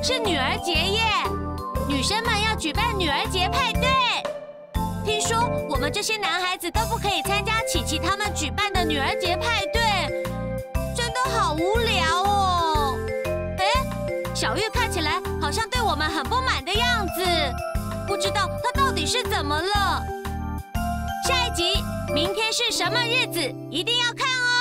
是女儿节耶，女生们要举办女儿节派对。听说我们这些男孩子都不可以参加琪琪他们举办的女儿节派对，真的好无聊哦。哎，小玉看起来好像对我们很不满的样子，不知道她到底是怎么了。下一集，明天是什么日子，一定要看哦。